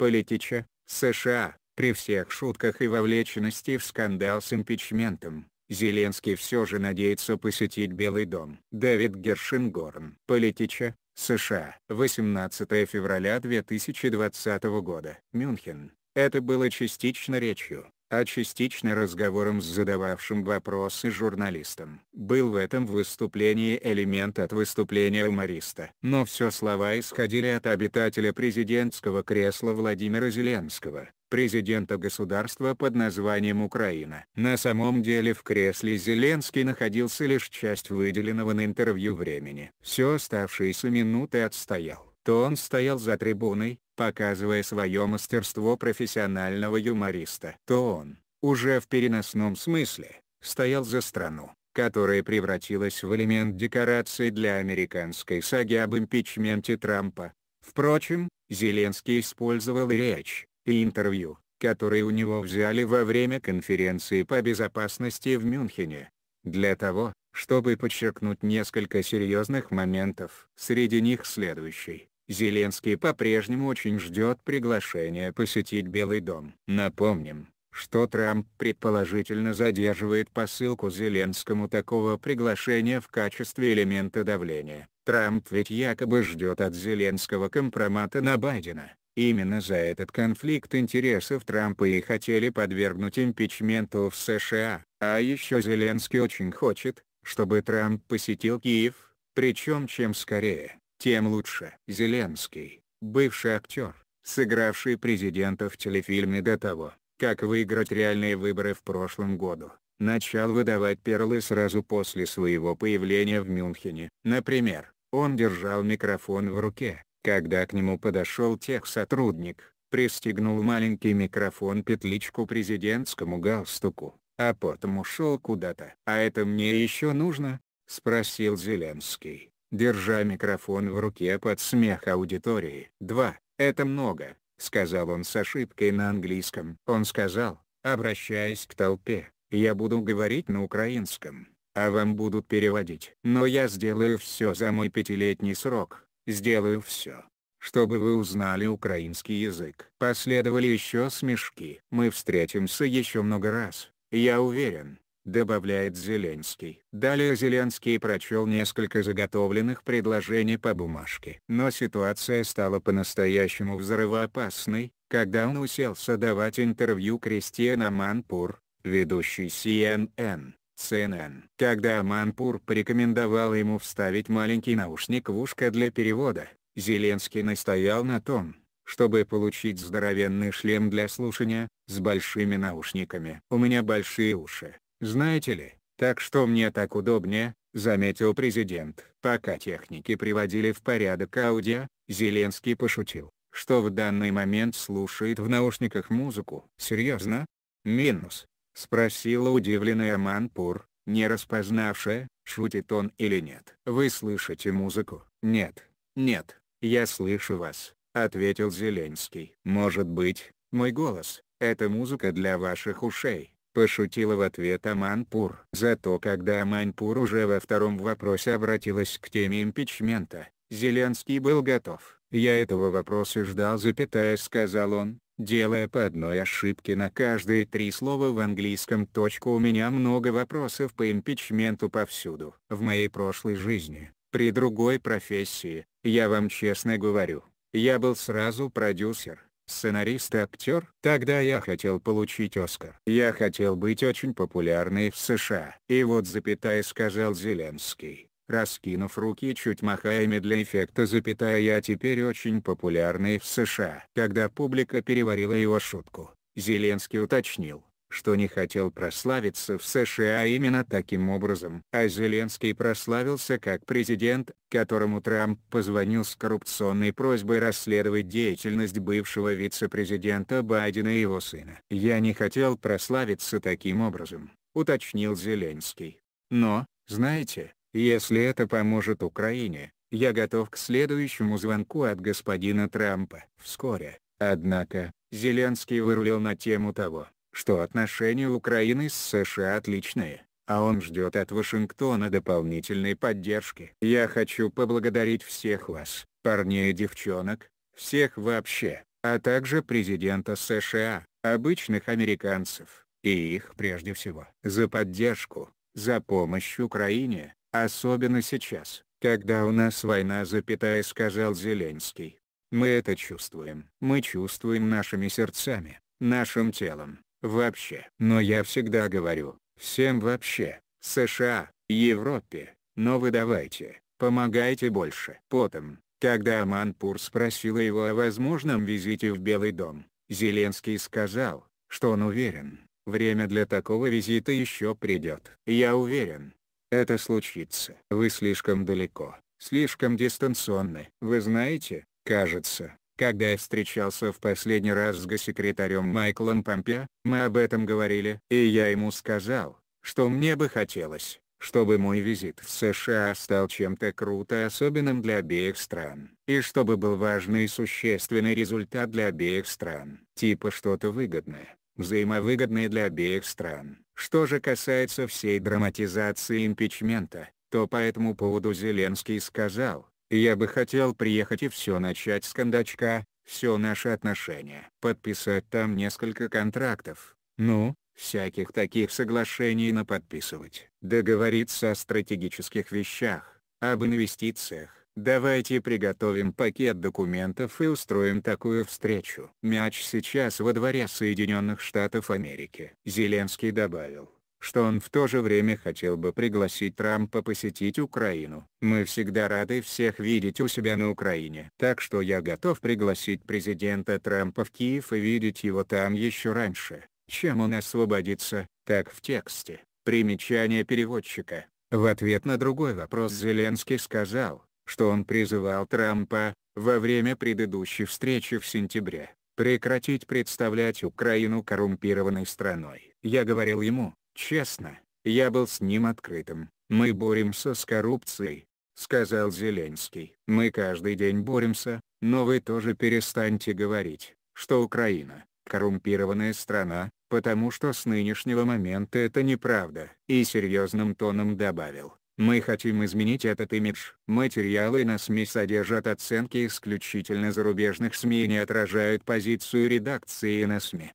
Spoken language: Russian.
Политича, США, при всех шутках и вовлеченности в скандал с импичментом, Зеленский все же надеется посетить Белый дом. Дэвид Гершингорн. Политича, США. 18 февраля 2020 года. Мюнхен. Это было частично речью, а частично разговором с задававшим вопросы журналистом. Был в этом выступлении элемент от выступления юмориста. Но все слова исходили от обитателя президентского кресла Владимира Зеленского, президента государства под названием Украина. На самом деле в кресле Зеленский находился лишь часть выделенного на интервью времени. Все оставшиеся минуты отстоял. То он стоял за трибуной, показывая свое мастерство профессионального юмориста. То он, уже в переносном смысле, стоял за страну, которая превратилась в элемент декорации для американской саги об импичменте Трампа. Впрочем, Зеленский использовал речь, и интервью, которые у него взяли во время конференции по безопасности в Мюнхене. Для того, чтобы подчеркнуть несколько серьезных моментов. Среди них следующий. Зеленский по-прежнему очень ждет приглашения посетить Белый дом. Напомним, что Трамп предположительно задерживает посылку Зеленскому такого приглашения в качестве элемента давления. Трамп ведь якобы ждет от Зеленского компромата на Байдена. Именно за этот конфликт интересов Трампа и хотели подвергнуть импичменту в США. А еще Зеленский очень хочет, чтобы Трамп посетил Киев, причем чем скорее тем лучше. Зеленский, бывший актер, сыгравший президента в телефильме до того, как выиграть реальные выборы в прошлом году, начал выдавать перлы сразу после своего появления в Мюнхене. Например, он держал микрофон в руке, когда к нему подошел техсотрудник, пристегнул маленький микрофон петличку президентскому галстуку, а потом ушел куда-то. «А это мне еще нужно?» – спросил Зеленский держа микрофон в руке под смех аудитории. «Два, это много», — сказал он с ошибкой на английском. Он сказал, обращаясь к толпе, «Я буду говорить на украинском, а вам будут переводить. Но я сделаю все за мой пятилетний срок, сделаю все, чтобы вы узнали украинский язык». Последовали еще смешки. «Мы встретимся еще много раз, я уверен, добавляет Зеленский. Далее Зеленский прочел несколько заготовленных предложений по бумажке. Но ситуация стала по-настоящему взрывоопасной, когда он уселся давать интервью Кристиан Аманпур, ведущий CNN. CNN. Когда Аманпур порекомендовал ему вставить маленький наушник в ушко для перевода, Зеленский настоял на том, чтобы получить здоровенный шлем для слушания, с большими наушниками. «У меня большие уши, знаете ли, так что мне так удобнее, заметил президент. Пока техники приводили в порядок аудио, Зеленский пошутил, что в данный момент слушает в наушниках музыку. Серьезно? Минус? Спросила удивленная Манпур, не распознавшая, шутит он или нет. Вы слышите музыку? Нет, нет, я слышу вас, ответил Зеленский. Может быть, мой голос, это музыка для ваших ушей. Пошутила в ответ Аманпур. Зато когда Аманпур уже во втором вопросе обратилась к теме импичмента, Зеленский был готов. «Я этого вопроса ждал запятая», — сказал он, делая по одной ошибке на каждые три слова в английском. У меня много вопросов по импичменту повсюду. В моей прошлой жизни, при другой профессии, я вам честно говорю, я был сразу продюсер, сценарист и актер. Тогда я хотел получить Оскар. Я хотел быть очень популярной в США. И вот запятая сказал Зеленский, раскинув руки чуть махаями для эффекта запятая я теперь очень популярный в США. Когда публика переварила его шутку, Зеленский уточнил, что не хотел прославиться в США именно таким образом. А Зеленский прославился как президент, которому Трамп позвонил с коррупционной просьбой расследовать деятельность бывшего вице-президента Байдена и его сына. «Я не хотел прославиться таким образом», — уточнил Зеленский. «Но, знаете, если это поможет Украине, я готов к следующему звонку от господина Трампа. Вскоре, однако, Зеленский вырулил на тему того, что отношения Украины с США отличные, а он ждет от Вашингтона дополнительной поддержки. Я хочу поблагодарить всех вас, парней и девчонок, всех вообще, а также президента США, обычных американцев, и их прежде всего, за поддержку, за помощь Украине, особенно сейчас, когда у нас война запятая сказал Зеленский. Мы это чувствуем. Мы чувствуем нашими сердцами, нашим телом, вообще. Но я всегда говорю, всем вообще, США, Европе, но вы давайте, помогайте больше. Потом, когда Аманпур спросила его о возможном визите в Белый дом, Зеленский сказал, что он уверен, время для такого визита еще придет. Я уверен, это случится. Вы слишком далеко, слишком дистанционны. Вы знаете, кажется, когда я встречался в последний раз с госсекретарем Майклом Помпе, мы об этом говорили, и я ему сказал, что мне бы хотелось, чтобы мой визит в США стал чем-то круто особенным для обеих стран, и чтобы был важный и существенный результат для обеих стран, типа что-то выгодное, взаимовыгодное для обеих стран. Что же касается всей драматизации импичмента, то по этому поводу Зеленский сказал, «Я бы хотел приехать и все начать с кондачка, все наши отношения, подписать там несколько контрактов, ну, всяких таких соглашений на подписывать. Договориться о стратегических вещах, об инвестициях. Давайте приготовим пакет документов и устроим такую встречу. Мяч сейчас во дворе Соединенных Штатов Америки. Зеленский добавил, что он в то же время хотел бы пригласить Трампа посетить Украину. Мы всегда рады всех видеть у себя на Украине. Так что я готов пригласить президента Трампа в Киев и видеть его там еще раньше чем он освободится, так в тексте. Примечание переводчика. В ответ на другой вопрос Зеленский сказал, что он призывал Трампа, во время предыдущей встречи в сентябре, прекратить представлять Украину коррумпированной страной. Я говорил ему, честно, я был с ним открытым, мы боремся с коррупцией, сказал Зеленский. Мы каждый день боремся, но вы тоже перестаньте говорить, что Украина – коррумпированная страна, потому что с нынешнего момента это неправда. И серьезным тоном добавил. Мы хотим изменить этот имидж. Материалы на СМИ содержат оценки исключительно зарубежных СМИ и не отражают позицию редакции на СМИ.